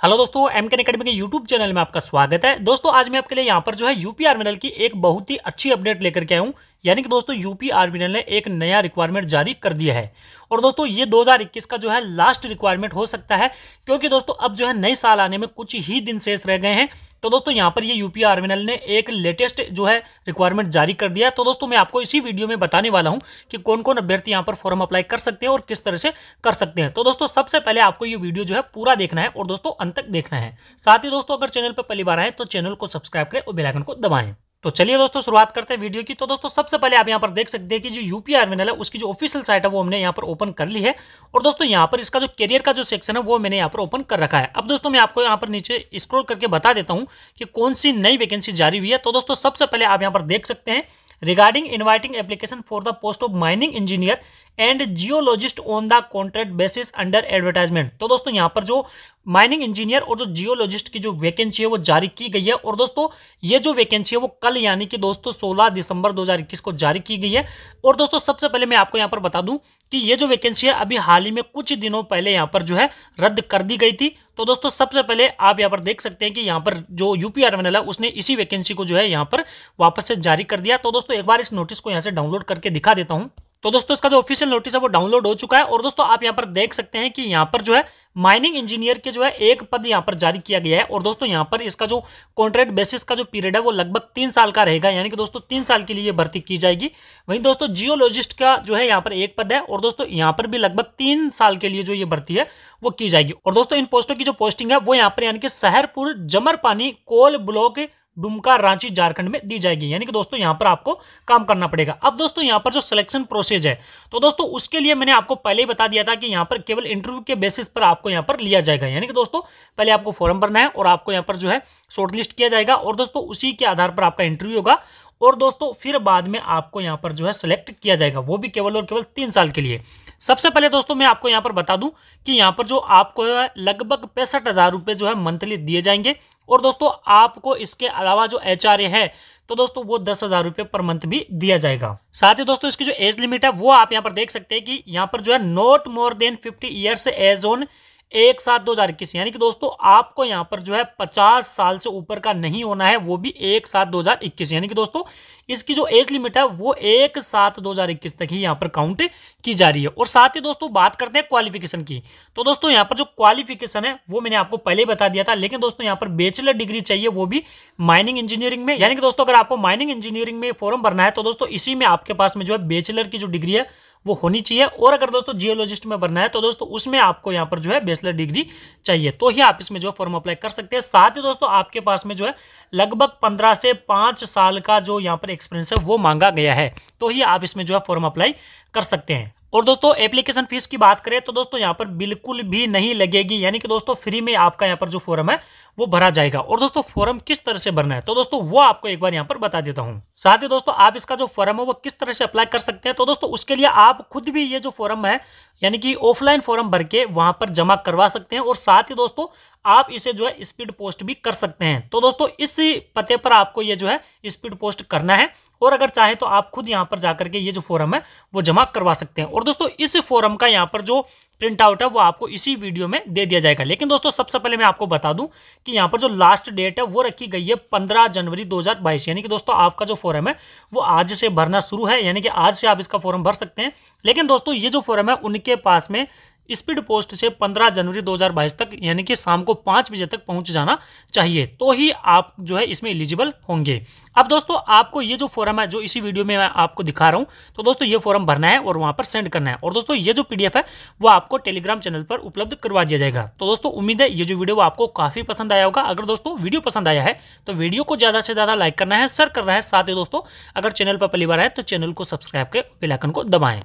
Hello दोस्तों M के academy के यूट्यूब चैनल में आपका स्वागत है। दोस्तों, आज मैं आपके लिए यहाँ पर जो है यूपीआर आर्मिनल की एक बहुत ही अच्छी अपडेट लेकर के आऊँ यानी कि दोस्तों यूपी आर्मिनल ने एक नया रिक्वायरमेंट जारी कर दिया है। और दोस्तों, ये 2021 का जो है लास्ट रिक्वायरमेंट हो सकता है, क्योंकि दोस्तों, अब जो है नए साल आने में कुछ ही दिन शेष रह गए हैं। तो दोस्तों, यहाँ पर ये यूपी आर्मिनल ने एक लेटेस्ट जो है रिक्वायरमेंट जारी कर दिया। तो दोस्तों, मैं आपको इसी वीडियो में बताने वाला हूँ कि कौन कौन अभ्यर्थी यहाँ पर फॉर्म अप्लाई कर सकते हैं और किस तरह से कर सकते हैं। तो दोस्तों, सबसे पहले आपको ये वीडियो जो है पूरा देखना है और दोस्तों, अंत तक देखना है। साथ ही दोस्तों, अगर चैनल पर पहली बार आए तो चैनल को सब्सक्राइब करें और बेलाइकन को दबाएँ। तो चलिए दोस्तों, शुरुआत करते हैं वीडियो की। तो दोस्तों, सबसे पहले आप यहाँ पर देख सकते हैं कि जो यूपी आर्मी है, उसकी जो ऑफिशियल साइट है, वो हमने यहाँ पर ओपन कर ली है। और दोस्तों, यहाँ पर इसका जो करियर का जो सेक्शन है, वो मैंने यहाँ पर ओपन कर रखा है। अब दोस्तों, मैं आपको यहाँ पर नीचे स्क्रोल करके बता देता हूँ कि कौन सी नई वैकेंसी जारी हुई है। तो दोस्तों, सबसे पहले आप यहाँ पर देख सकते हैं regarding inviting application for the post of mining engineer and geologist on the contract basis under advertisement तो दोस्तों, यहाँ पर जो माइनिंग इंजीनियर और जो जियोलॉजिस्ट की जो वैकेंसी है, वो जारी की गई है। और दोस्तों, ये जो वैकेंसी है, वो कल यानी कि दोस्तों 16 दिसंबर 2021 को जारी की गई है। और दोस्तों, सबसे पहले मैं आपको यहाँ पर बता दूँ कि ये जो वैकेंसी है, अभी हाल ही में कुछ दिनों पहले यहाँ पर जो है रद्द कर दी गई थी। तो दोस्तों, सबसे पहले आप यहाँ पर देख सकते हैं कि यहाँ पर जो यूपी आर्मिनल है, उसने इसी वैकेंसी को जो है यहाँ पर वापस से जारी कर दिया। तो दोस्तों, एक बार इस नोटिस को यहाँ से डाउनलोड करके दिखा देता हूँ। तो दोस्तों, इसका जो ऑफिशियल नोटिस है, वो डाउनलोड हो चुका है। और दोस्तों, आप यहाँ पर देख सकते हैं कि यहाँ पर जो है माइनिंग इंजीनियर के जो है, एक पद यहाँ पर जारी किया गया है। और दोस्तों, यहाँ पर इसका जो कॉन्ट्रैक्ट बेसिस का जो पीरियड है, वो लगभग तीन साल का रहेगा। यानी कि दोस्तों, तीन साल के लिए भर्ती की जाएगी। वहीं दोस्तों जियोलॉजिस्ट का जो है, यहाँ पर एक पद है। और दोस्तों, यहाँ पर भी लगभग तीन साल के लिए जो ये भर्ती है, वो की जाएगी। और दोस्तों, इन पोस्टों की जो पोस्टिंग है, वो यहाँ पर यानी कि सहरपुर जमर पानी कोल ब्लॉक डुमका रांची झारखंड में दी जाएगी। यानी कि दोस्तों, यहाँ पर आपको काम करना पड़ेगा। अब दोस्तों, यहाँ पर जो सिलेक्शन प्रोसेस है तो दोस्तों, उसके लिए मैंने आपको पहले ही बता दिया था कि यहाँ पर केवल इंटरव्यू के बेसिस पर आपको यहाँ पर लिया जाएगा। यानी कि दोस्तों, पहले आपको फॉर्म भरना है और आपको यहाँ पर जो है शॉर्टलिस्ट किया जाएगा और दोस्तों, उसी के आधार पर आपका इंटरव्यू होगा और दोस्तों, फिर बाद में आपको यहाँ पर जो है सिलेक्ट किया जाएगा। वो भी केवल और केवल तीन साल के लिए। सबसे पहले दोस्तों मैं आपको यहाँ पर बता दूँ कि यहाँ पर जो आपको लगभग पैंसठ हज़ार रुपये जो है मंथली दिए जाएँगे। और दोस्तों, आपको इसके अलावा जो एचआरए है तो दोस्तों वो दस हज़ार रुपये पर मंथ भी दिया जाएगा। साथ ही दोस्तों, इसकी जो एज लिमिट है, वो आप यहाँ पर देख सकते हैं कि यहाँ पर जो है not more than fifty years age on एक सात दो हज़ार इक्कीस, यानी कि दोस्तों आपको यहाँ पर जो है पचास साल से ऊपर का नहीं होना है, वो भी एक सात दो हज़ार इक्कीस, यानी कि दोस्तों इसकी जो एज लिमिट है वो एक सात दो हज़ार इक्कीस तक ही यहाँ पर काउंट की जा रही है। और साथ ही दोस्तों बात करते हैं क्वालिफिकेशन की। तो दोस्तों यहाँ पर जो क्वालिफिकेशन है, वो मैंने आपको पहले ही बता दिया था, लेकिन दोस्तों यहाँ पर बैचलर डिग्री चाहिए, वो भी माइनिंग इंजीनियरिंग में। यानी कि दोस्तों अगर आपको माइनिंग इंजीनियरिंग में फॉर्म भरना है तो दोस्तों इसी में आपके पास में जो है बैचलर की जो डिग्री है वो होनी चाहिए। और अगर दोस्तों जियोलॉजिस्ट में बनना है तो दोस्तों उसमें आपको यहाँ पर जो है बैचलर डिग्री चाहिए। तो ही आप इसमें जो फॉर्म अप्लाई कर सकते हैं। साथ ही दोस्तों आपके पास में जो है लगभग पंद्रह से पाँच साल का जो यहाँ पर एक्सपीरियंस है, वो मांगा गया है। तो ही आप इसमें जो है फॉर्म अप्लाई कर सकते हैं। और दोस्तों एप्लीकेशन फ़ीस की बात करें तो दोस्तों, यहाँ पर बिल्कुल भी नहीं लगेगी। यानी कि दोस्तों फ्री में आपका यहाँ पर जो फॉर्म है, वो भरा जाएगा। और दोस्तों फॉर्म किस तरह से भरना है? तो दोस्तों, वो आपको एक बार यहाँ पर बता देता हूँ। साथ ही दोस्तों, आप इसका जो फॉर्म है, वो किस तरह से अप्लाई कर सकते हैं? तो दोस्तों, उसके लिए आप खुद भी ये जो फॉर्म है, यानी कि ऑफलाइन फॉर्म भर के वहाँ पर जमा करवा सकते हैं। और साथ ही दोस्तों, आप इसे जो है स्पीड पोस्ट भी कर सकते हैं। तो दोस्तों, इस पते पर आपको ये जो है स्पीड पोस्ट करना है। और अगर चाहे तो आप खुद यहाँ पर जाकर के ये जो फॉर्म है, वो जमा करवा सकते हैं। और दोस्तों, इस फॉर्म का यहाँ पर जो प्रिंट आउट है, वो आपको इसी वीडियो में दे दिया जाएगा। लेकिन दोस्तों, सबसे पहले मैं आपको बता दूँ कि यहाँ पर जो लास्ट डेट है, वो रखी गई है पंद्रह जनवरी 2022 यानी कि दोस्तों, आपका जो फॉर्म है, वो आज से भरना शुरू है। यानी कि आज से आप इसका फॉर्म भर सकते हैं। लेकिन दोस्तों, ये जो फॉर्म है, उनके पास में स्पीड पोस्ट से 15 जनवरी 2022 तक, यानी कि शाम को पाँच बजे तक पहुँच जाना चाहिए तो ही आप जो है इसमें एलिजिबल होंगे। अब दोस्तों, आपको ये जो फॉर्म है, जो इसी वीडियो में मैं आपको दिखा रहा हूँ तो दोस्तों ये फॉर्म भरना है और वहाँ पर सेंड करना है। और दोस्तों, ये जो पीडीएफ है, वो आपको टेलीग्राम चैनल पर उपलब्ध करवा दिया जाएगा। तो दोस्तों, उम्मीद है ये जो वीडियो आपको काफ़ी पसंद आया होगा। अगर दोस्तों वीडियो पसंद आया है तो वीडियो को ज़्यादा से ज़्यादा लाइक करना है शेयर करना है। साथ ही दोस्तों, अगर चैनल पर पहली बार है तो चैनल को सब्सक्राइब कर बेलाइकन को दबाएँ।